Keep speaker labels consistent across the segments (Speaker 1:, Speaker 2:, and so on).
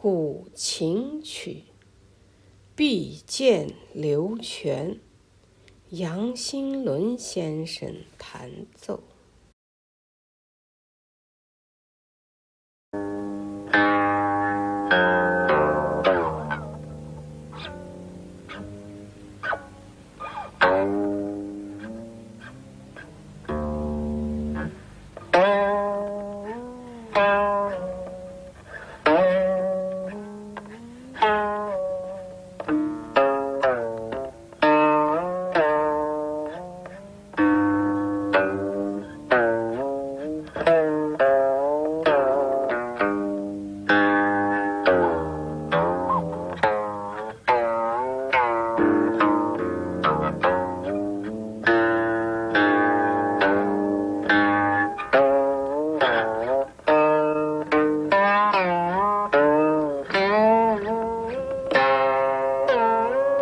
Speaker 1: 古琴曲，毕见流泉，杨新伦先生弹奏。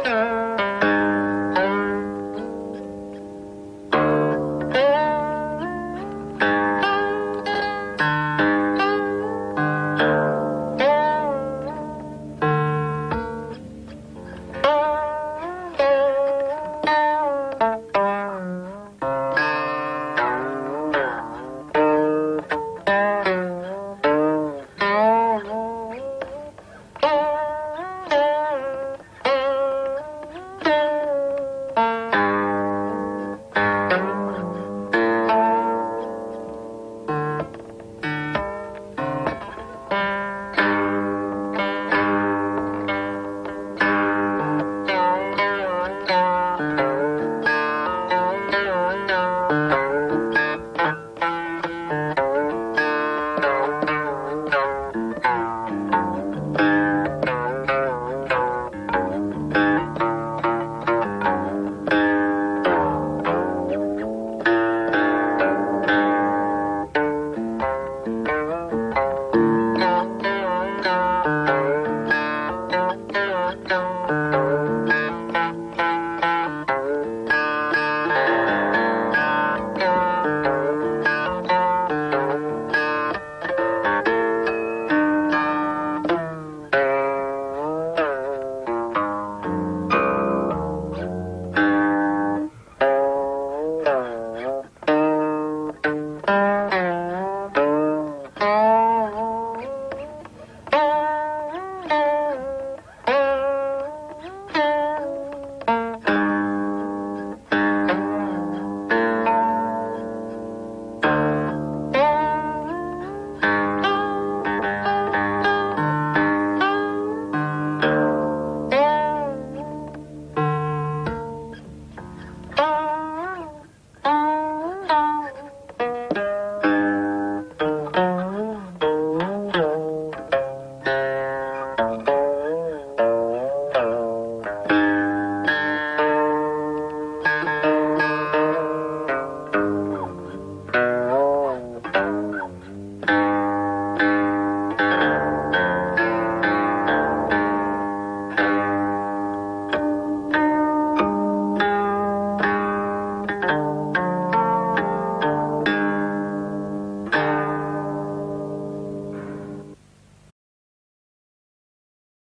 Speaker 1: Yeah.